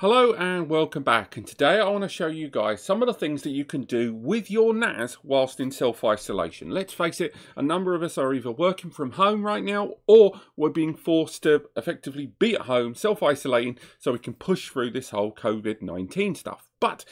Hello and welcome back and today I want to show you guys some of the things that you can do with your NAS whilst in self-isolation. Let's face it, a number of us are either working from home right now or we're being forced to effectively be at home self-isolating so we can push through this whole COVID-19 stuff. But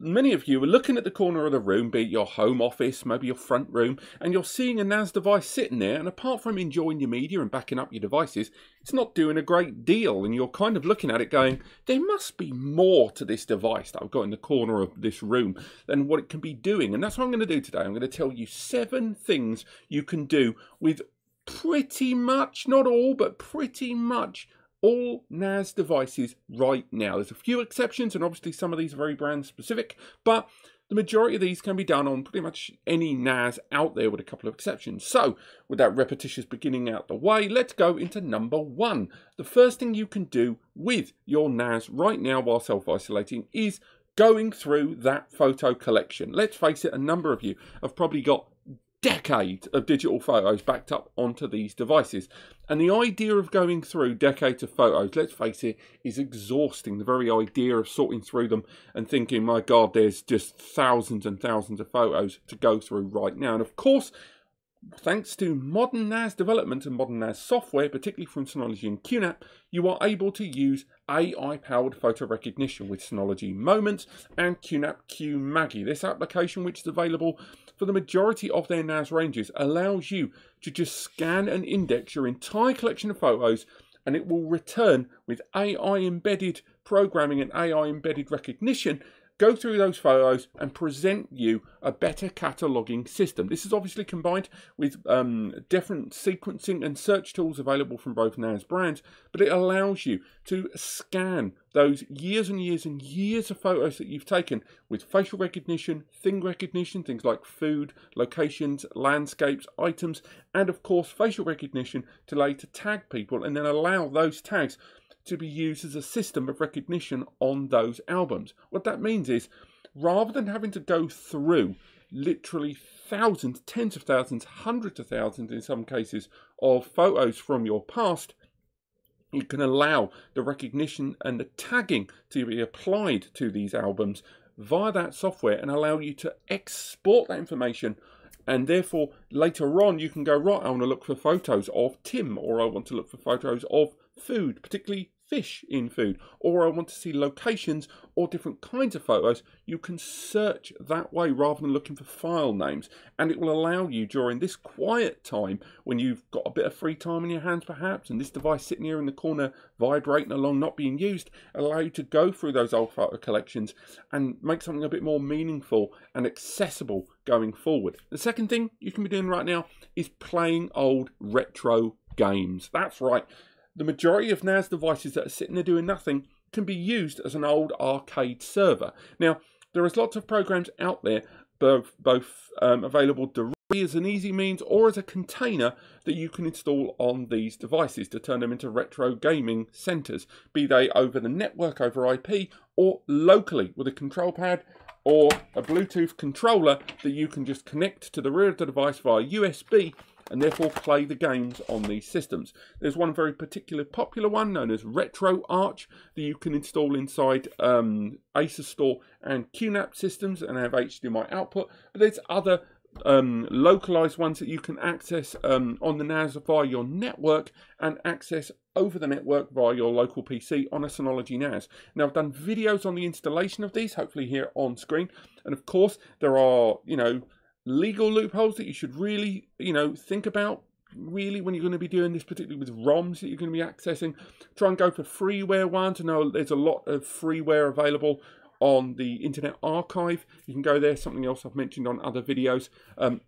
Many of you are looking at the corner of the room, be it your home office, maybe your front room, and you're seeing a NAS device sitting there, and apart from enjoying your media and backing up your devices, it's not doing a great deal, and you're kind of looking at it going, there must be more to this device that I've got in the corner of this room than what it can be doing. And that's what I'm going to do today. I'm going to tell you seven things you can do with pretty much, not all, but pretty much all NAS devices right now. There's a few exceptions, and obviously some of these are very brand specific, but the majority of these can be done on pretty much any NAS out there with a couple of exceptions. So, with that repetitious beginning out the way, let's go into number one. The first thing you can do with your NAS right now while self-isolating is going through that photo collection. Let's face it, a number of you have probably got decades of digital photos backed up onto these devices. And the idea of going through decades of photos, let's face it, is exhausting. The very idea of sorting through them and thinking, my God, there's just thousands and thousands of photos to go through right now. And of course, thanks to modern NAS development and modern NAS software, particularly from Synology and QNAP, you are able to use AI-powered photo recognition with Synology Moments and QNAP QuMagie. This application, which is available for the majority of their NAS ranges, allows you to just scan and index your entire collection of photos and it will return with AI embedded programming and AI embedded recognition go through those photos and present you a better cataloging system. This is obviously combined with um, different sequencing and search tools available from both NAS brands, but it allows you to scan those years and years and years of photos that you've taken with facial recognition, thing recognition, things like food, locations, landscapes, items, and of course facial recognition to later tag people and then allow those tags to be used as a system of recognition on those albums. What that means is, rather than having to go through literally thousands, tens of thousands, hundreds of thousands in some cases of photos from your past, you can allow the recognition and the tagging to be applied to these albums via that software and allow you to export that information and therefore later on you can go right i want to look for photos of tim or i want to look for photos of food particularly fish in food, or I want to see locations or different kinds of photos, you can search that way rather than looking for file names. And it will allow you during this quiet time, when you've got a bit of free time in your hands perhaps, and this device sitting here in the corner vibrating along not being used, allow you to go through those old photo collections and make something a bit more meaningful and accessible going forward. The second thing you can be doing right now is playing old retro games. That's right the majority of NAS devices that are sitting there doing nothing can be used as an old arcade server. Now, there is lots of programs out there, both, both um, available directly as an easy means or as a container that you can install on these devices to turn them into retro gaming centers, be they over the network, over IP, or locally with a control pad or a Bluetooth controller that you can just connect to the rear of the device via USB and therefore play the games on these systems. There's one very particular popular one known as RetroArch that you can install inside um, ASUSTOR and QNAP systems and have HDMI output, but there's other um, localized ones that you can access um, on the NAS via your network and access over the network via your local PC on a Synology NAS. Now, I've done videos on the installation of these, hopefully here on screen. And of course, there are, you know, legal loopholes that you should really, you know, think about really when you're going to be doing this, particularly with ROMs that you're going to be accessing. Try and go for freeware ones. I know there's a lot of freeware available on the Internet Archive. You can go there, something else I've mentioned on other videos. Um,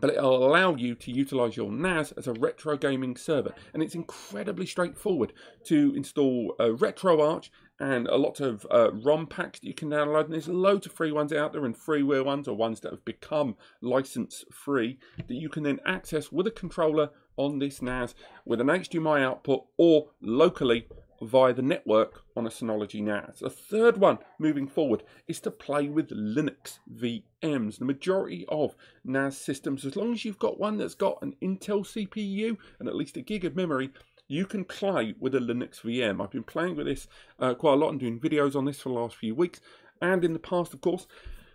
but it'll allow you to utilize your NAS as a retro gaming server. And it's incredibly straightforward to install a RetroArch and a lot of uh, ROM packs that you can download. And there's loads of free ones out there and freeware ones or ones that have become license free that you can then access with a controller on this NAS with an HDMI output or locally via the network on a Synology NAS. The third one moving forward is to play with Linux VMs. The majority of NAS systems, as long as you've got one that's got an Intel CPU and at least a gig of memory, you can play with a Linux VM. I've been playing with this uh, quite a lot and doing videos on this for the last few weeks and in the past, of course.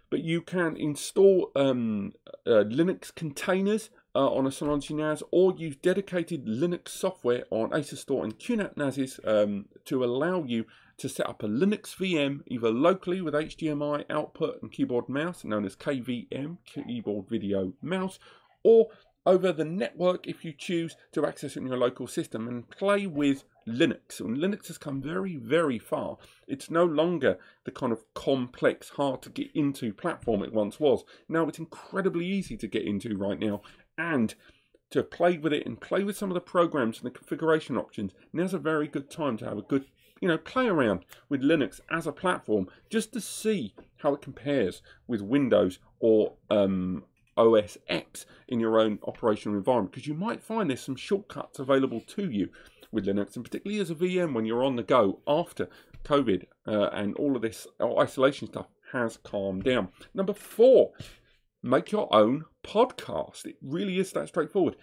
But you can install um, uh, Linux containers uh, on a Synology NAS or use dedicated Linux software on ASUSTOR and QNAP NASes um, to allow you to set up a Linux VM either locally with HDMI output and keyboard mouse, known as KVM, keyboard video mouse, or over the network if you choose to access it in your local system and play with Linux. And Linux has come very, very far. It's no longer the kind of complex, hard to get into platform it once was. Now it's incredibly easy to get into right now and to play with it and play with some of the programs and the configuration options. Now's a very good time to have a good, you know, play around with Linux as a platform just to see how it compares with Windows or um, OS X in your own operational environment because you might find there's some shortcuts available to you with Linux and particularly as a VM when you're on the go after COVID uh, and all of this isolation stuff has calmed down. Number four, make your own podcast. It really is that straightforward.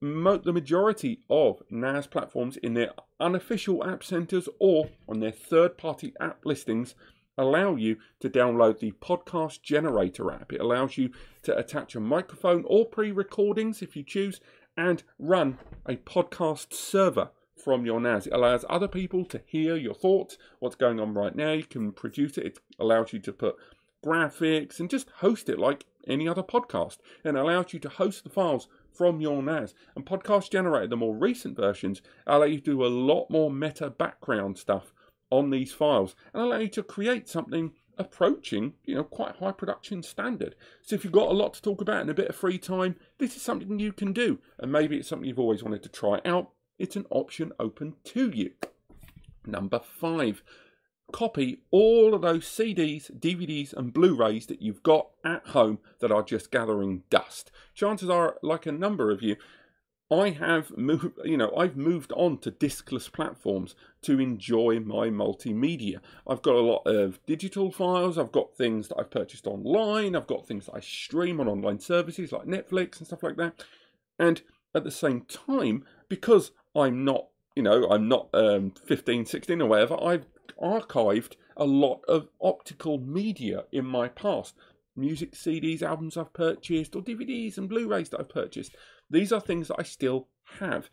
The majority of NAS platforms in their unofficial app centers or on their third party app listings allow you to download the podcast generator app. It allows you to attach a microphone or pre recordings if you choose and run a podcast server from your NAS. It allows other people to hear your thoughts, what's going on right now. You can produce it. It allows you to put graphics and just host it like any other podcast and allows you to host the files from your NAS. And Podcast Generator, the more recent versions, allow you to do a lot more meta background stuff on these files and allow you to create something approaching, you know, quite high production standard. So if you've got a lot to talk about and a bit of free time, this is something you can do. And maybe it's something you've always wanted to try out. It's an option open to you. Number five, copy all of those CDs, DVDs, and Blu rays that you've got at home that are just gathering dust. Chances are, like a number of you, I have moved, you know, I've moved on to diskless platforms to enjoy my multimedia. I've got a lot of digital files, I've got things that I've purchased online, I've got things that I stream on online services like Netflix and stuff like that. And at the same time, because I'm not, you know, I'm not um, 15, 16 or whatever, I've archived a lot of optical media in my past. Music CDs, albums I've purchased, or DVDs and Blu rays that I've purchased. These are things that I still have.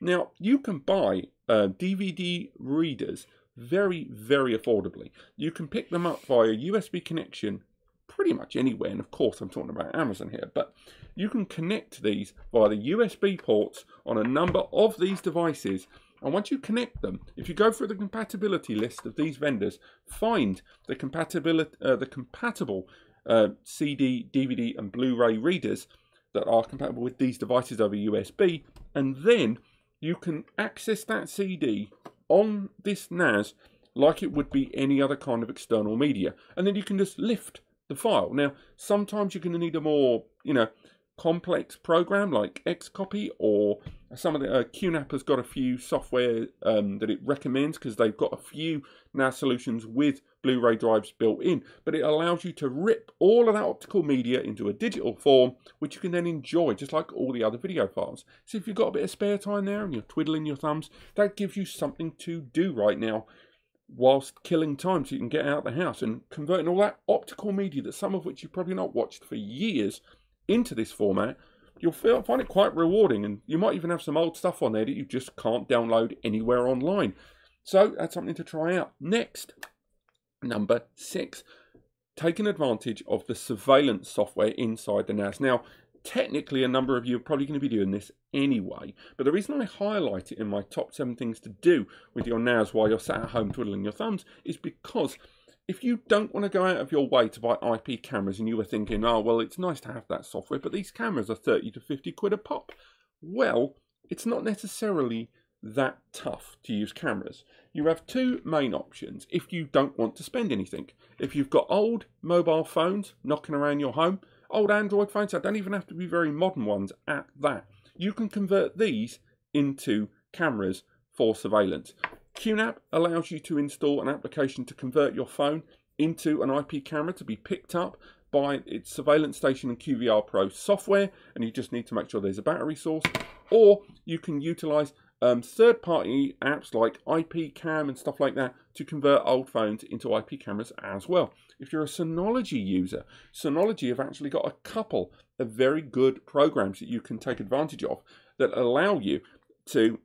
Now, you can buy uh, DVD readers very, very affordably. You can pick them up via USB connection pretty much anywhere, and of course, I'm talking about Amazon here, but you can connect these via the USB ports on a number of these devices and once you connect them, if you go through the compatibility list of these vendors, find the compatibility, uh, the compatible uh, CD, DVD, and Blu-ray readers that are compatible with these devices over USB, and then you can access that CD on this NAS like it would be any other kind of external media, and then you can just lift the file. Now, sometimes you're going to need a more, you know, complex program like Xcopy or some of the uh, QNAP has got a few software um, that it recommends because they've got a few NAS solutions with Blu-ray drives built in, but it allows you to rip all of that optical media into a digital form, which you can then enjoy just like all the other video files. So if you've got a bit of spare time there and you're twiddling your thumbs, that gives you something to do right now whilst killing time so you can get out of the house and converting all that optical media that some of which you've probably not watched for years into this format, you'll feel, find it quite rewarding. And you might even have some old stuff on there that you just can't download anywhere online. So that's something to try out. Next, number six, taking advantage of the surveillance software inside the NAS. Now, technically, a number of you are probably going to be doing this anyway, but the reason I highlight it in my top seven things to do with your NAS while you're sat at home twiddling your thumbs is because if you don't want to go out of your way to buy IP cameras and you were thinking, oh, well, it's nice to have that software, but these cameras are 30 to 50 quid a pop. Well, it's not necessarily that tough to use cameras. You have two main options if you don't want to spend anything. If you've got old mobile phones knocking around your home, old Android phones, that don't even have to be very modern ones at that, you can convert these into cameras for surveillance. QNAP allows you to install an application to convert your phone into an IP camera to be picked up by its surveillance station and QVR Pro software, and you just need to make sure there's a battery source, or you can utilize um, third party apps like IP Cam and stuff like that to convert old phones into IP cameras as well. If you're a Synology user, Synology have actually got a couple of very good programs that you can take advantage of that allow you to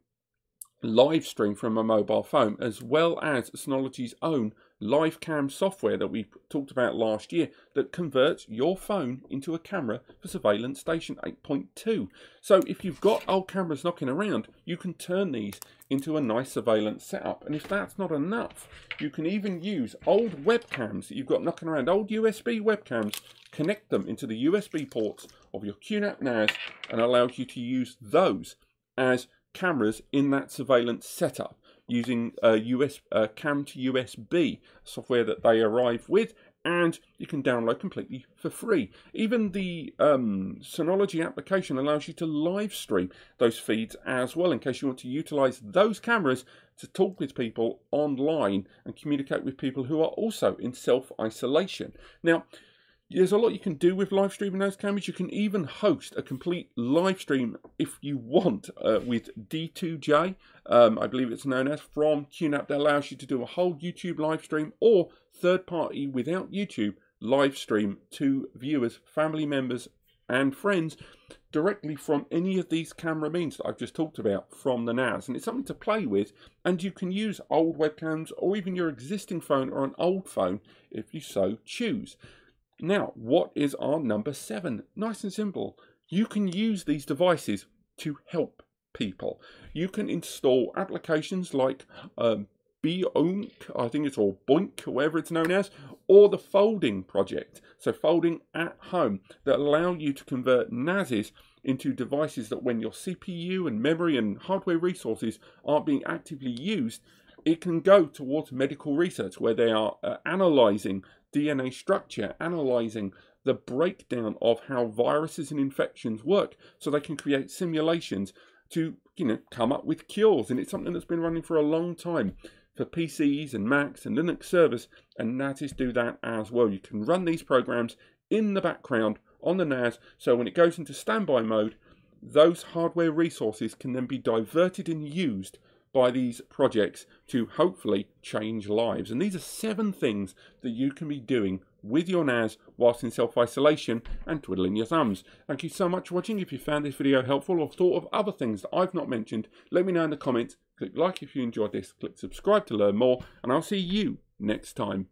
live stream from a mobile phone as well as Synology's own live cam software that we talked about last year that converts your phone into a camera for surveillance station 8.2 so if you've got old cameras knocking around you can turn these into a nice surveillance setup. And if that's not enough you can even use old webcams that you've got knocking around old USB webcams connect them into the USB ports of your QNAP NAS and allows you to use those as cameras in that surveillance setup using a US uh, cam to USB software that they arrive with and you can download completely for free. Even the um, Synology application allows you to live stream those feeds as well in case you want to utilize those cameras to talk with people online and communicate with people who are also in self-isolation. Now, there's a lot you can do with live streaming those cameras. You can even host a complete live stream if you want uh, with D2J, um, I believe it's known as, from QNAP that allows you to do a whole YouTube live stream or third party without YouTube live stream to viewers, family members, and friends directly from any of these camera means that I've just talked about from the NAS. And it's something to play with, and you can use old webcams or even your existing phone or an old phone if you so choose. Now, what is our number seven? Nice and simple. You can use these devices to help people. You can install applications like um, BOINC, I think it's all BOINC, whatever it's known as, or the Folding project. So folding at home that allow you to convert NASes into devices that when your CPU and memory and hardware resources aren't being actively used, it can go towards medical research where they are uh, analyzing DNA structure, analyzing the breakdown of how viruses and infections work so they can create simulations to you know come up with cures and it's something that's been running for a long time for PCs and Macs and Linux servers and NASes do that as well. You can run these programs in the background on the NAS so when it goes into standby mode those hardware resources can then be diverted and used by these projects to hopefully change lives. And these are seven things that you can be doing with your NAS whilst in self-isolation and twiddling your thumbs. Thank you so much for watching. If you found this video helpful or thought of other things that I've not mentioned, let me know in the comments. Click like if you enjoyed this, click subscribe to learn more, and I'll see you next time.